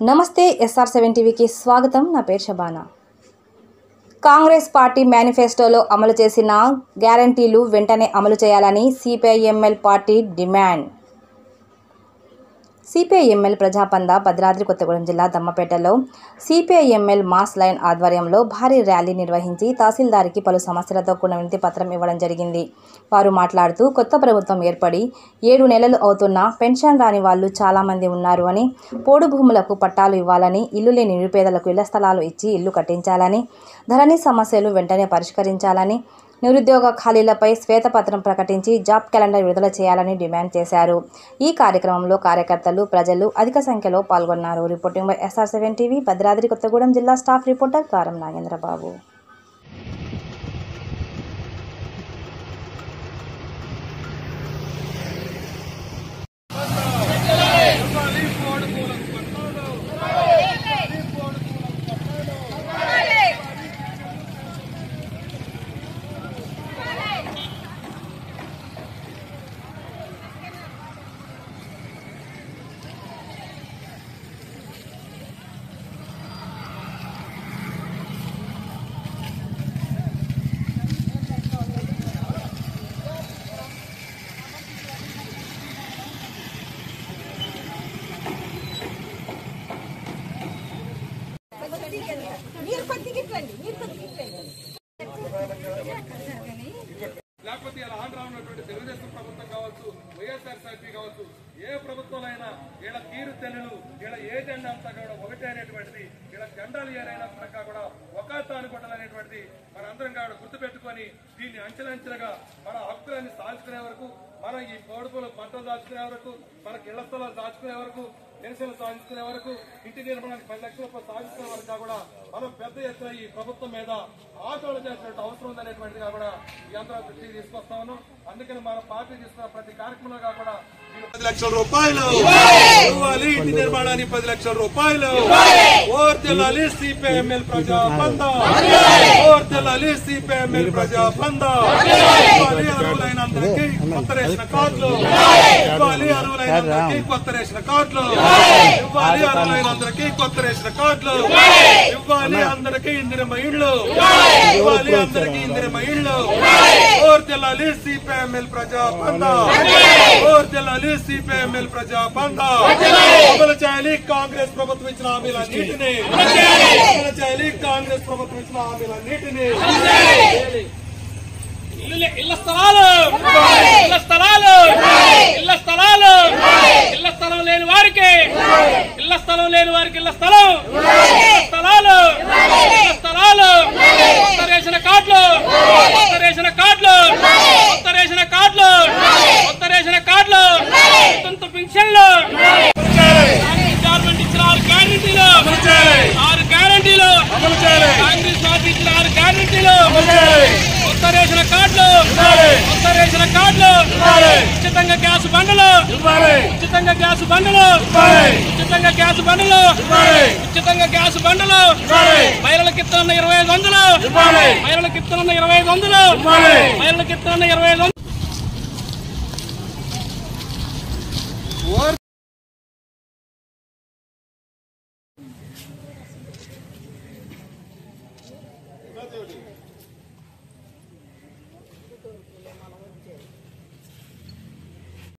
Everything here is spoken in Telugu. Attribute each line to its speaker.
Speaker 1: నమస్తే ఎస్ఆర్ సెవెన్ టీవీకి స్వాగతం. నా పేరు షబానా. కాంగ్రెస్ పార్టీ మేనిఫెస్టోలో అమలు చేసిన గ్యారంటీలు వెంటనే అమలు చేయాలని CPIML party demand. CPIML ప్రజాపంద Bhadradri Kothagudem జిల్లా దమ్మపేటలో సిపిఐఎంఎల్ మాస్ లైన్ ఆధ్వర్యంలో భారీ ర్యాలీ నిర్వహించి తహసీల్దార్కి పలు సమస్యలతో కూడిన వినతి పత్రం ఇవ్వడం జరిగింది. వారు మాట్లాడుతూ కొత్త ప్రభుత్వం ఏర్పడి ఏడు నెలలు అవుతున్నా పెన్షన్ రాని వాళ్ళు చాలామంది ఉన్నారు అని పోడు భూములకు పట్టాలు ఇవ్వాలని ఇల్లు లేని నిరుపేదలకు ఇళ్ళ స్థలాలు ఇచ్చి ఇల్లు కట్టించాలని ధరణి సమస్యలు వెంటనే పరిష్కరించాలని నిరుద్యోగ ఖాళీలపై శ్వేతపత్రం ప్రకటించి జాబ్ క్యాలెండర్ విడుదల చేయాలని డిమాండ్ చేశారు. ఈ కార్యక్రమంలో కార్యకర్తలు ప్రజలు అధిక సంఖ్యలో పాల్గొన్నారు. Reporting by SR seven TV Bhadradri Kothagudem జిల్లా స్టాఫ్ రిపోర్టర్ కారం నాగేంద్రబాబు.
Speaker 2: ఉన్నటువంటి తెలుగుదేశం ప్రభుత్వం కావచ్చు వైఎస్ఆర్సీపీ కావచ్చు ఏ ప్రభుత్వాలైనా ఇలా తీరు తెలుగు ఇలా ఏ జెండా అంతా కూడా ఒకటే అనేటువంటిది ఇలా జెండాలు ఏదైనా కూడా ఒక తానుకుంటాలు అనేటువంటిది మనందరం కూడా గుర్తుపెట్టుకొని దీన్ని అంచెలంచెలుగా మన హక్కులన్నీ సాధించుకునే వరకు మనం ఈ పౌడుపులు పంటలు దాచుకునే వరకు మనకి ఇళ్ళ స్థలాలు దాచుకునే వరకు పెన్షన్లు సాధించుకునే వరకు ఇంటి నిర్మాణానికి పది లక్షల రూపాయలు సాధించుకునే వరకు కూడా మనం పెద్ద ఎత్తున ఈ ప్రభుత్వం మీద ఆందోళన చేసినట్టు అవసరం ఉందనేటువంటిది కూడా ఈ అందరూ దృష్టికి తీసుకొస్తా ఉన్నాం. అందుకని మన పార్టీ తీసుకున్న ప్రతి కార్యక్రమంలో కూడా పది లక్షల రూపాయలు ఇవ్వాలి ఇంటి నిర్మాణానికి పది లక్షల రూపాయలు. ఓర్ తెల్లాలి సిపిఎంఎల్ ప్రజా బంద ఓర్ తెల్లాలి సిపిఎంఎల్ ప్రజా బంద. ఇవ్వాలి అర్హులైన అందరికీ కొత్త రేషన్ కార్డులు. ఇవ్వాలి అర్హులైన అందరికీ కొత్త రేషన్ కార్డులు. ఇవ్వాలి కొత్త రేషన్ కార్డులు. ఇవ్వాలి అందరికీ ఇందిరమ్మ ఇళ్ళు. ఇవ్వాలి అందరికీ ఇందిరమ్మ ఇళ్ళు. ఓర్ తెల్లాలి సిపిఎంఎల్ ప్రజా బంద. ఓర్ తెల్లాలి సిపిఎంఎల్ ప్రజా బంద. అమలు చేయాలి కాంగ్రెస్ ప్రభుత్వం ఇచ్చిన హామీలన్నింటినీ. అమలు చేయాలి ప్రభుత్వం ఇచ్చిన హామీలన్నింటినీ
Speaker 3: ఇల్లు- ఇళ్ళ స్థలాలు! ఇళ్ళ స్థలాలు! ఇళ్ళ స్థలాలు! ఇళ్ళ స్థలం లేని వారికి! ఇళ్ళ స్థలం లేని వారికి ఇళ్ళ స్థలం ఇళ్ళ స్థలాలు ఇళ్ళ స్థలాలు కొత్త రేషన్ కార్డులు కొత్త రేషన్ కార్డులు కొత్త రేషన్ కార్డులు కొత్త రేషన్ కార్డులు సొంత పింఛన్లు గవర్నమెంట్ ఇచ్చిన ఆరు గ్యారంటీలు ఆరు గ్యారంటీలు కాంగ్రెస్ పార్టీ ఇచ్చిన ఆరు గ్యారంటీలు కొత్త రేషన్ కార్డులు కొత్త రేషన్ కార్డులు ఉచితంగా గ్యాస్ బండలు! ఉచితంగా గ్యాస్ బండలు! ఉచితంగా గ్యాస్ బండలు! ఉచితంగా గ్యాస్ బండలు! మహిళలకు ఇస్తున్న ఇరవై ఐదు వందలు! మహిళలకు ఇస్తున్న ఇరవై ఐదు వందలు! మహిళలకు ఇస్తున్న ఇరవై ఐదు వందలు!